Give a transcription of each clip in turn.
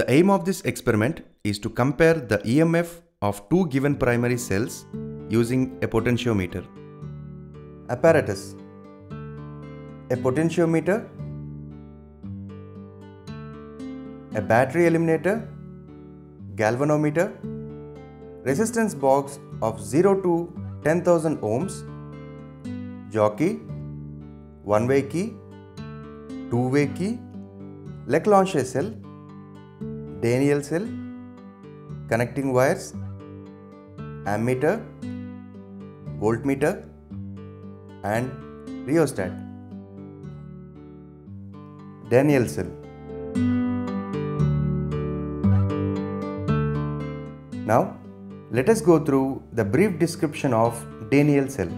The aim of this experiment is to compare the EMF of two given primary cells using a potentiometer. Apparatus. A potentiometer. A battery eliminator. Galvanometer. Resistance box of 0 to 10,000 ohms. Jockey. One-way key. Two-way key. Leclanché cell Daniell cell, connecting wires, ammeter, voltmeter, and rheostat. Daniell cell. Now, let us go through the brief description of Daniell cell.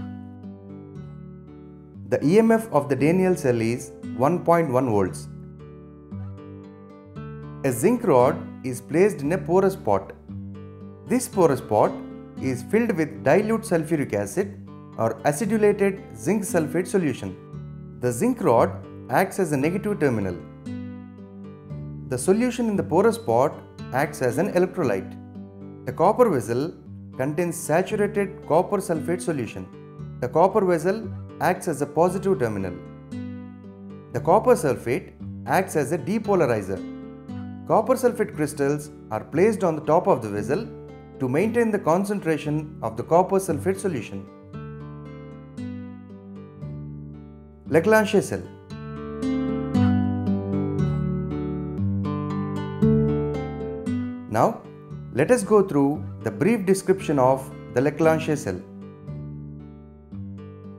The EMF of the Daniell cell is 1.1 volts a zinc rod is placed in a porous pot. This porous pot is filled with dilute sulfuric acid or acidulated zinc sulfate solution. The zinc rod acts as a negative terminal. The solution in the porous pot acts as an electrolyte. The copper vessel contains saturated copper sulfate solution. The copper vessel acts as a positive terminal. The copper sulfate acts as a depolarizer. Copper sulfate crystals are placed on the top of the vessel to maintain the concentration of the copper sulfate solution. Leclanché cell Now, let us go through the brief description of the Leclanché cell.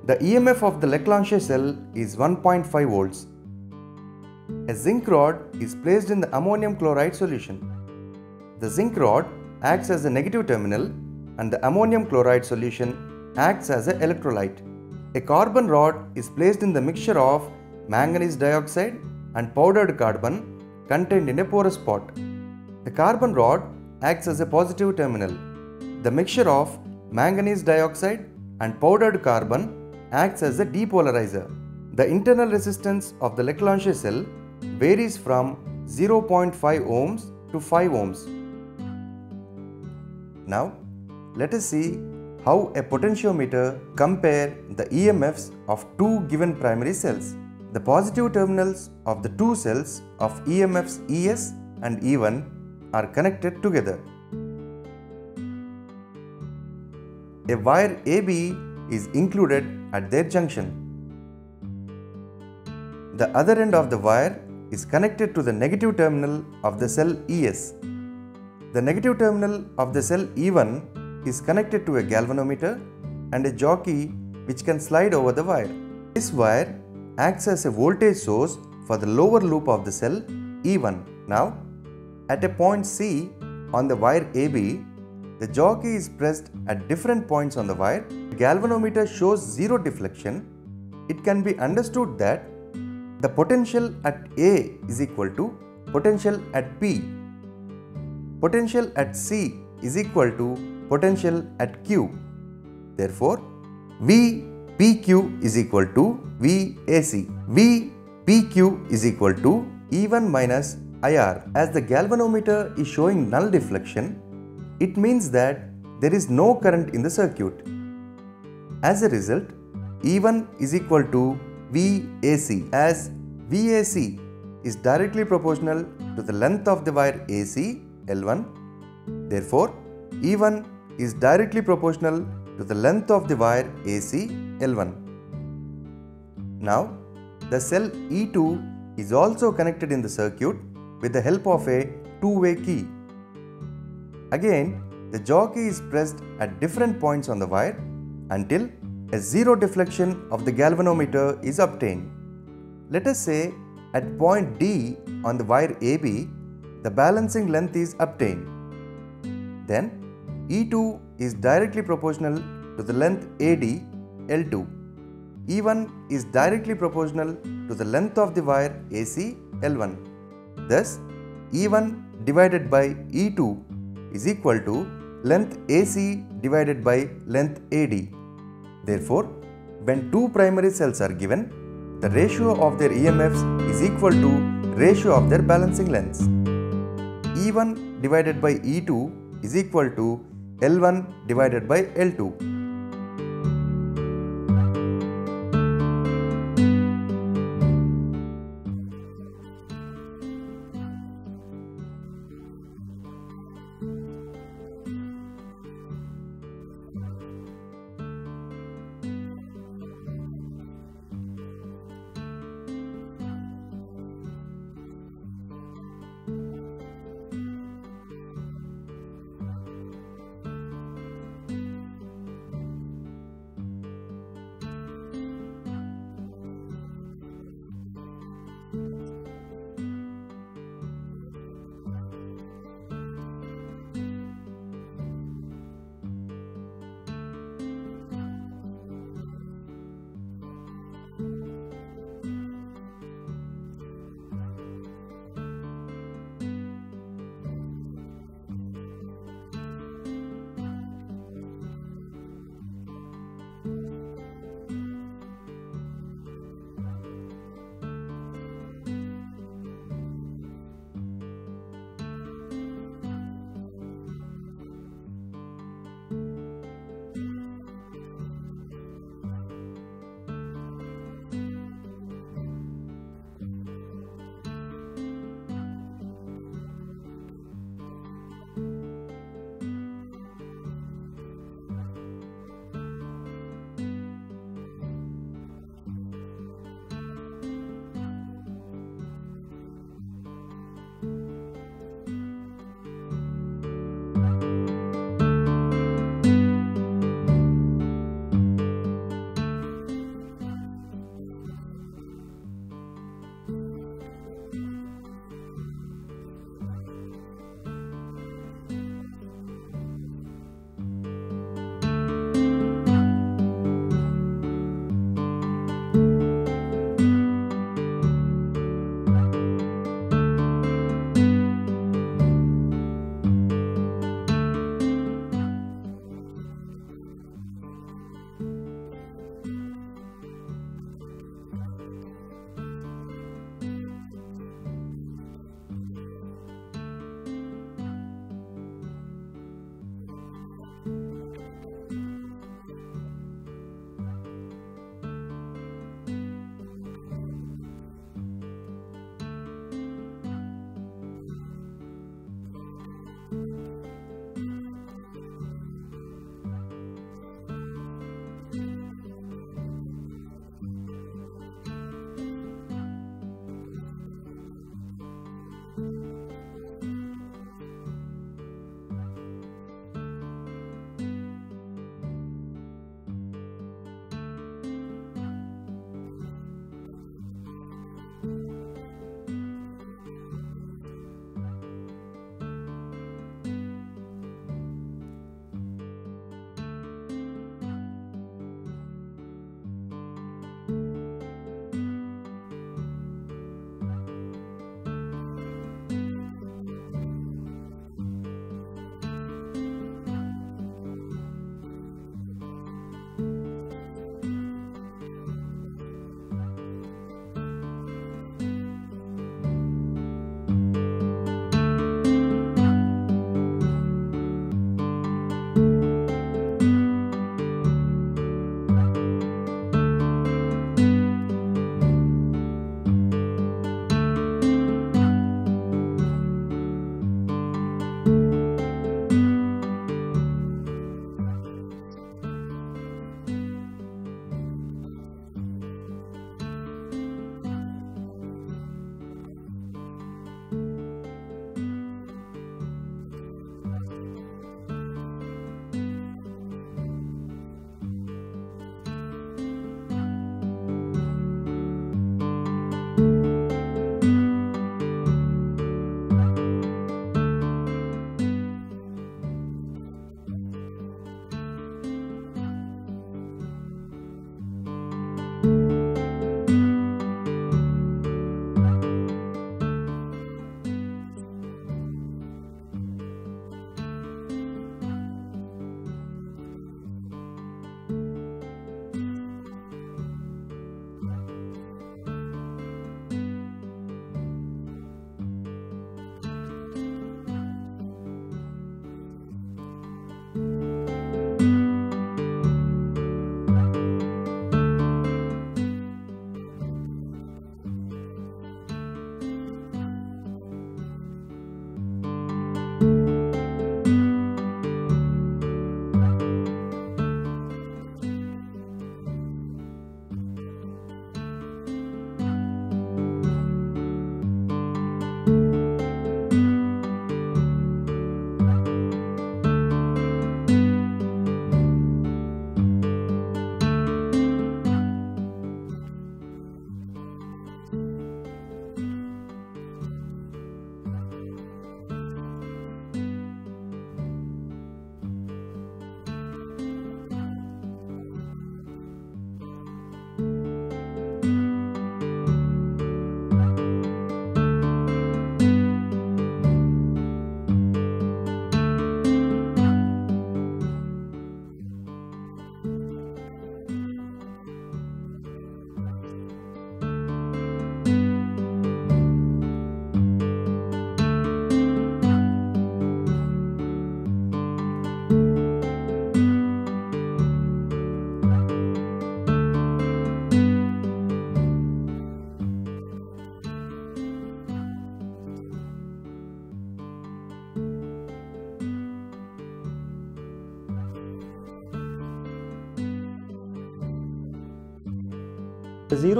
The EMF of the Leclanché cell is 1.5 volts a zinc rod is placed in the ammonium chloride solution. The zinc rod acts as a negative terminal and the ammonium chloride solution acts as an electrolyte. A carbon rod is placed in the mixture of manganese dioxide and powdered carbon contained in a porous pot. The carbon rod acts as a positive terminal. The mixture of manganese dioxide and powdered carbon acts as a depolarizer. The internal resistance of the Leclanché cell varies from 0.5 ohms to 5 ohms. Now, let us see how a potentiometer compare the EMFs of two given primary cells. The positive terminals of the two cells of EMFs ES and E1 are connected together. A wire AB is included at their junction. The other end of the wire is connected to the negative terminal of the cell ES. The negative terminal of the cell E1 is connected to a galvanometer and a jockey which can slide over the wire. This wire acts as a voltage source for the lower loop of the cell E1. Now, at a point C on the wire AB, the jockey is pressed at different points on the wire. The galvanometer shows zero deflection. It can be understood that the potential at A is equal to potential at P. Potential at C is equal to potential at Q. Therefore, V PQ is equal to VAC. V PQ is equal to E1 minus IR. As the galvanometer is showing null deflection, it means that there is no current in the circuit. As a result, E1 is equal to VAC as VAC is directly proportional to the length of the wire AC L1. Therefore, E1 is directly proportional to the length of the wire AC L1. Now, the cell E2 is also connected in the circuit with the help of a two-way key. Again, the jockey is pressed at different points on the wire until a zero deflection of the galvanometer is obtained. Let us say at point D on the wire AB, the balancing length is obtained. Then E2 is directly proportional to the length AD L2. E1 is directly proportional to the length of the wire AC L1. Thus, E1 divided by E2 is equal to length AC divided by length AD. Therefore, when two primary cells are given, the ratio of their EMFs is equal to ratio of their balancing lengths. E1 divided by E2 is equal to L1 divided by L2.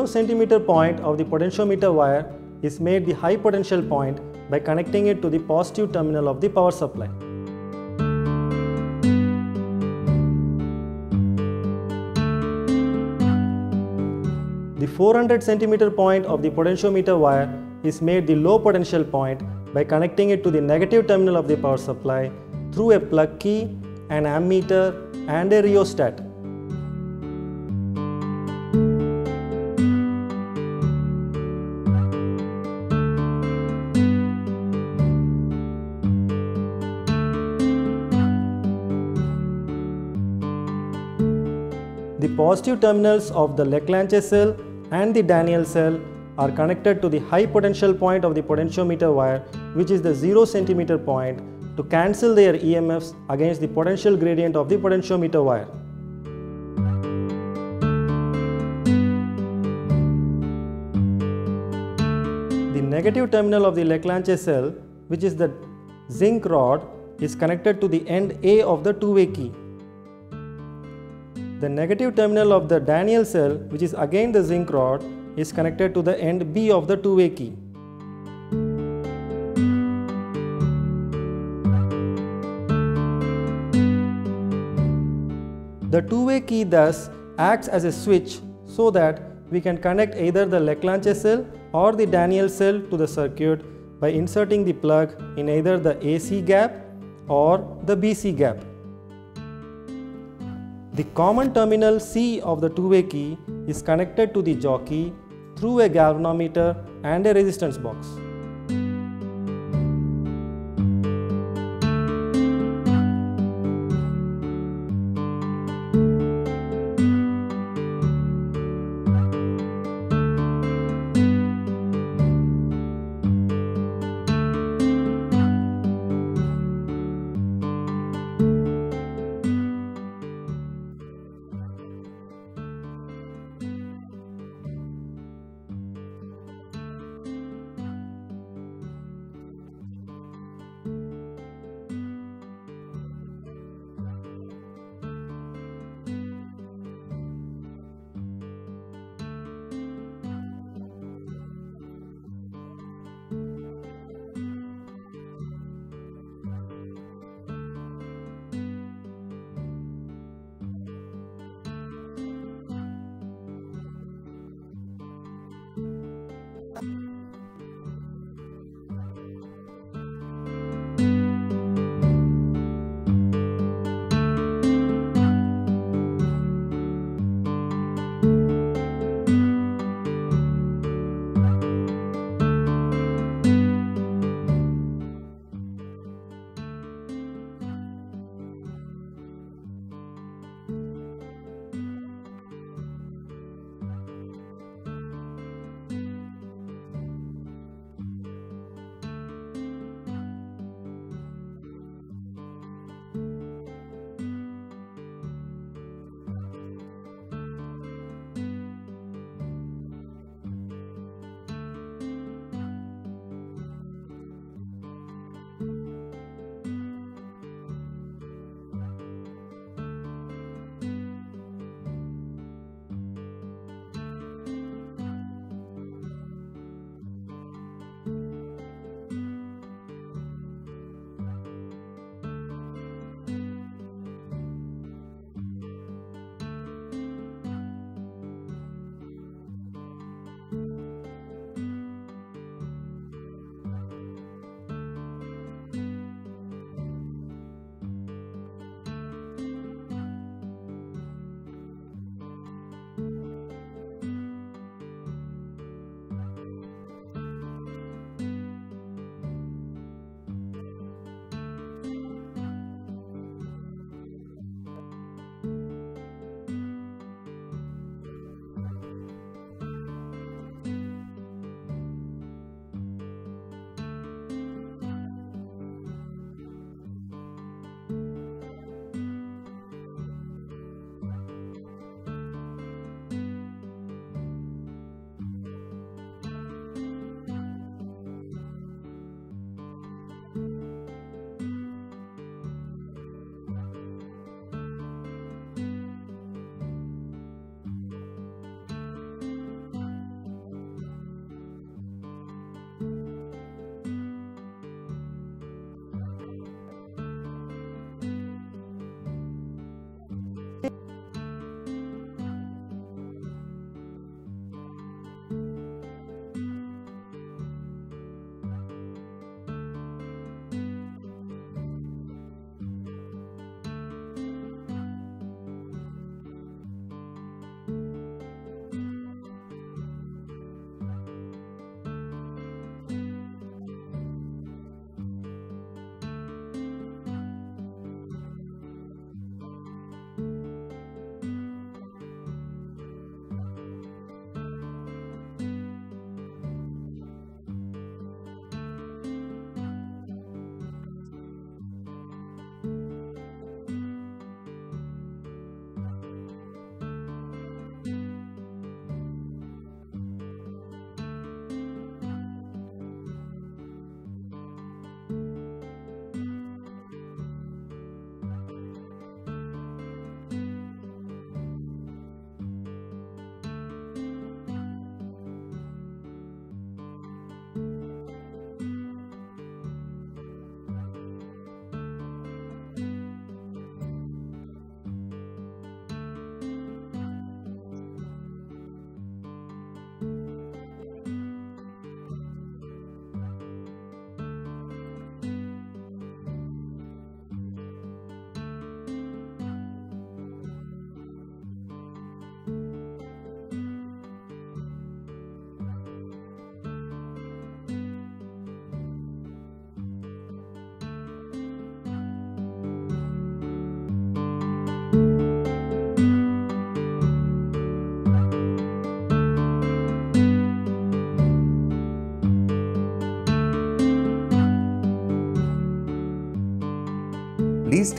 0 centimeter point of the potentiometer wire is made the high potential point by connecting it to the positive terminal of the power supply. The 400 centimeter point of the potentiometer wire is made the low potential point by connecting it to the negative terminal of the power supply through a plug key, an ammeter and a rheostat. Positive terminals of the Leclanche cell and the Daniell cell are connected to the high potential point of the potentiometer wire which is the 0 centimeter point to cancel their EMFs against the potential gradient of the potentiometer wire. The negative terminal of the Leclanche cell which is the zinc rod is connected to the end A of the two-way key. The negative terminal of the Daniell cell which is again the zinc rod is connected to the end B of the two-way key. The two-way key thus acts as a switch so that we can connect either the Leclanche cell or the Daniell cell to the circuit by inserting the plug in either the AC gap or the BC gap. The common terminal C of the two-way key is connected to the jockey through a galvanometer and a resistance box.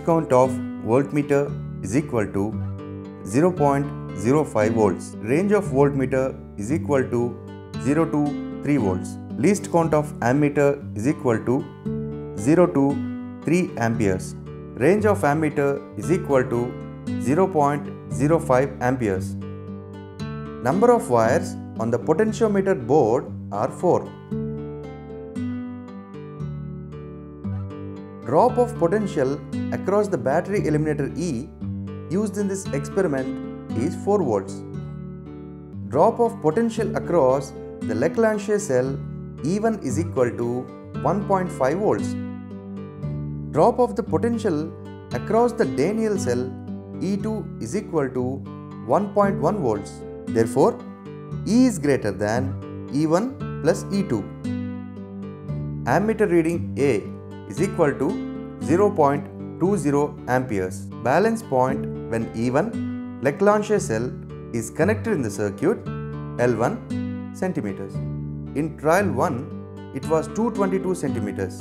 Count of voltmeter is equal to 0.05 volts. Range of voltmeter is equal to 0 to 3 volts. Least count of ammeter is equal to 0 to 3 amperes. Range of ammeter is equal to 0.05 amperes. Number of wires on the potentiometer board are 4. Drop of potential across the battery eliminator E used in this experiment is 4 volts. Drop of potential across the Leclanché cell E1 is equal to 1.5 volts. Drop of the potential across the Daniell cell E2 is equal to 1.1 volts. Therefore, E is greater than E1 plus E2. Ammeter reading A is equal to 0.20 amperes. Balance point when E1 Leclanché cell is connected in the circuit L1 centimeters. In trial 1, it was 222 centimeters.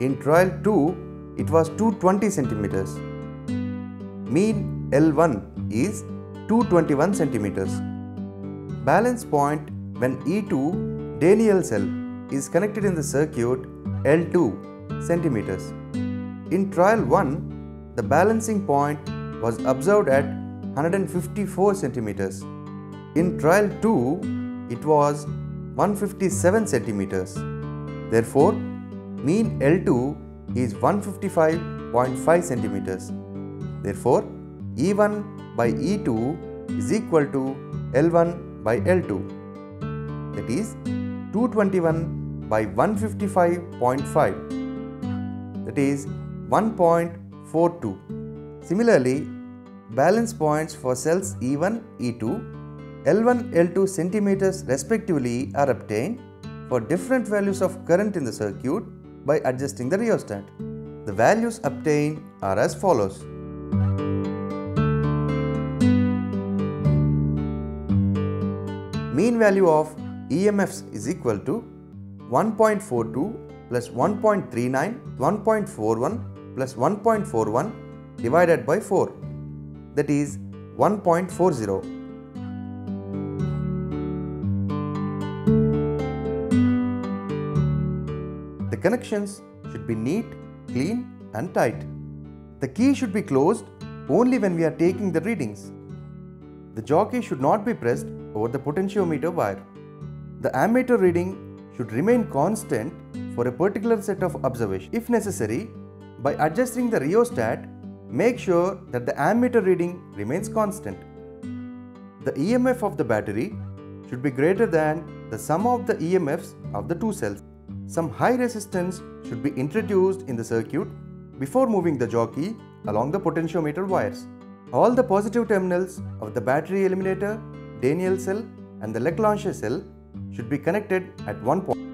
In trial 2, it was 220 centimeters. Mean L1 is 221 centimeters. Balance point when E2 Daniell cell is connected in the circuit L2 centimeters. In trial 1, the balancing point was observed at 154 centimeters. In trial 2, it was 157 centimeters. Therefore, mean L2 is 155.5 centimeters. Therefore, E1 by E2 is equal to L1 by L2 that is 221 by 155.5 that is 1.42. Similarly, balance points for cells E1, E2, L1, L2 centimeters respectively are obtained for different values of current in the circuit by adjusting the rheostat. The values obtained are as follows. Mean value of EMFs is equal to 1.42 plus 1.39, 1.41 plus 1.41 divided by 4 that is 1.40. The connections should be neat, clean and tight. The key should be closed only when we are taking the readings. The jockey should not be pressed over the potentiometer wire. The ammeter reading should remain constant for a particular set of observations. If necessary, by adjusting the rheostat, make sure that the ammeter reading remains constant. The EMF of the battery should be greater than the sum of the EMFs of the two cells. Some high resistance should be introduced in the circuit before moving the jockey along the potentiometer wires. All the positive terminals of the battery eliminator, Daniell cell and the Leclanché cell should be connected at one point.